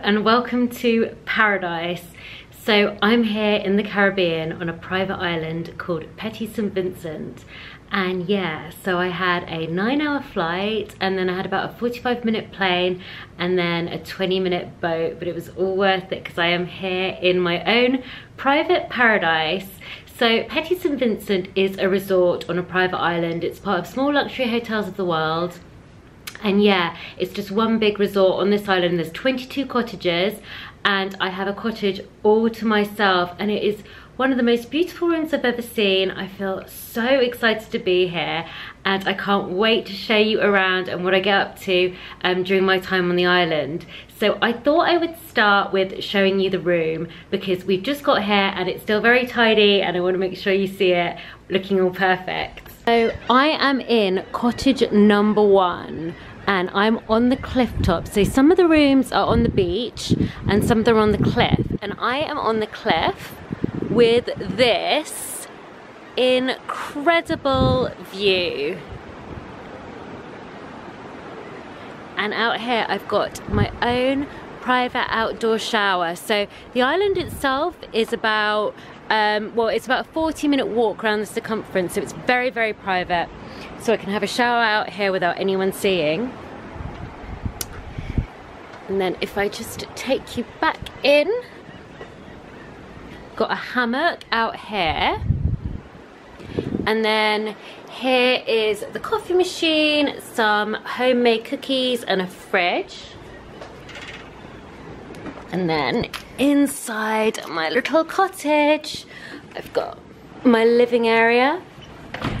and welcome to Paradise. So I'm here in the Caribbean on a private island called Petit St. Vincent. And yeah, so I had a nine hour flight and then I had about a 45 minute plane and then a 20 minute boat, but it was all worth it because I am here in my own private paradise. So Petit St. Vincent is a resort on a private island. It's part of Small Luxury Hotels of the World. And yeah, it's just one big resort on this island. There's 22 cottages and I have a cottage all to myself and it is one of the most beautiful rooms I've ever seen. I feel so excited to be here and I can't wait to show you around and what I get up to um, during my time on the island. So I thought I would start with showing you the room because we've just got here and it's still very tidy and I want to make sure you see it looking all perfect. So I am in cottage number one and I'm on the cliff top. So some of the rooms are on the beach and some of them are on the cliff. And I am on the cliff with this incredible view. And out here I've got my own private outdoor shower. So the island itself is about, um, well, it's about a 40 minute walk around the circumference. So it's very, very private. So I can have a shower out here without anyone seeing. And then if I just take you back in, got a hammock out here. And then here is the coffee machine, some homemade cookies and a fridge. And then inside my little cottage, I've got my living area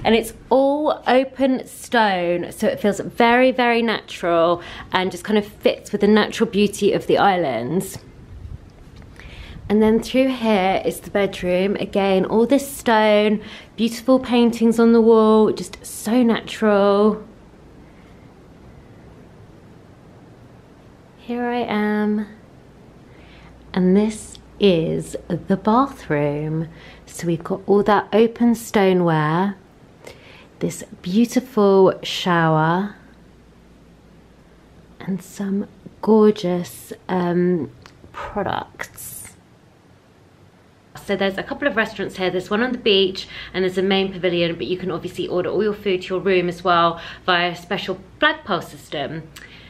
and it's all open stone so it feels very very natural and just kind of fits with the natural beauty of the islands. And then through here is the bedroom. Again all this stone beautiful paintings on the wall just so natural. Here I am. And this is the bathroom. So we've got all that open stoneware this beautiful shower and some gorgeous um, products. So there's a couple of restaurants here. There's one on the beach and there's a main pavilion, but you can obviously order all your food to your room as well via a special flagpole system.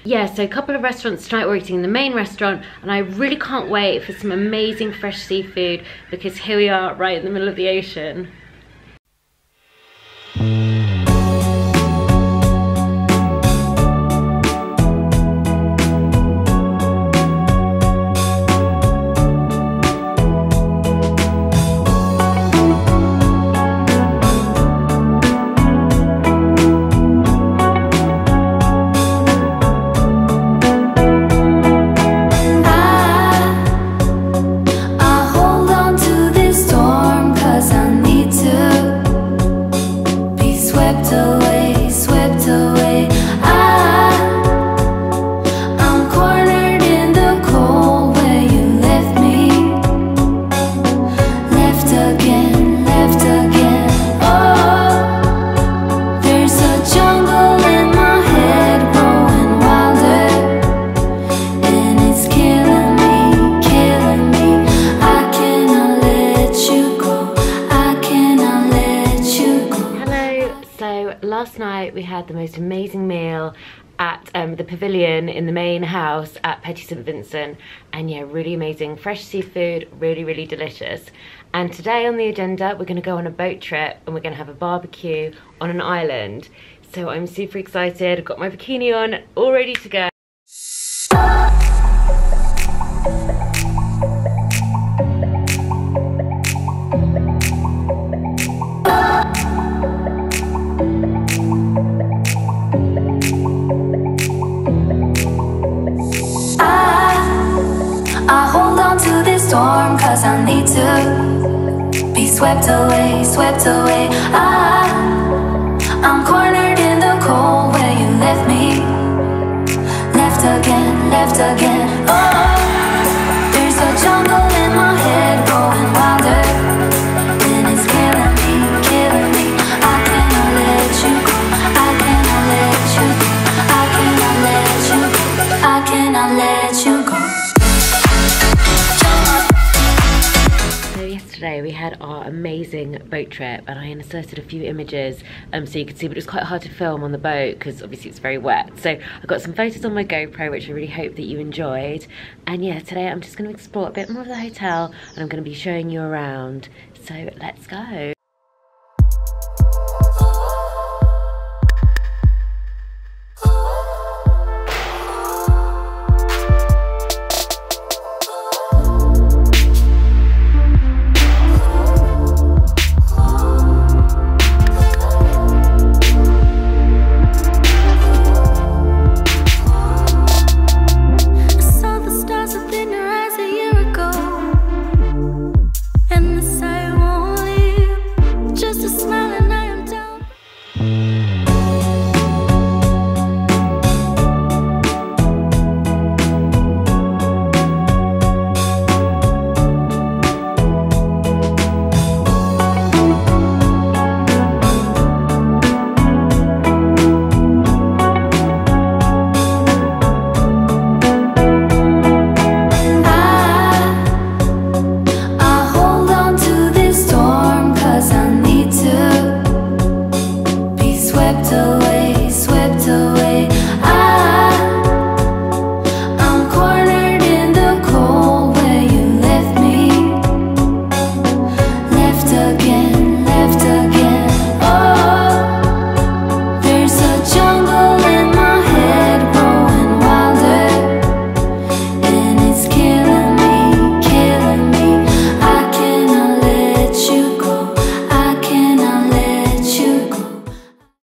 Yeah, so a couple of restaurants tonight we're eating in the main restaurant and I really can't wait for some amazing fresh seafood because here we are right in the middle of the ocean. Last night we had the most amazing meal at um, the pavilion in the main house at Petit St Vincent. And yeah really amazing. Fresh seafood really really delicious and today on the agenda we're to go on a boat trip and we're to have a barbecue on an island. So I'm super excited. I've got my bikini on all ready to go swept away, swept away. I, I'm cornered in the cold where you left me. Left again, left again. Amazing boat trip and I inserted a few images um, so you could see, but it was quite hard to film on the boat because obviously it's very wet. So I got some photos on my GoPro, which I really hope that you enjoyed. And yeah, today I'm just gonna explore a bit more of the hotel and I'm gonna be showing you around. So let's go. back to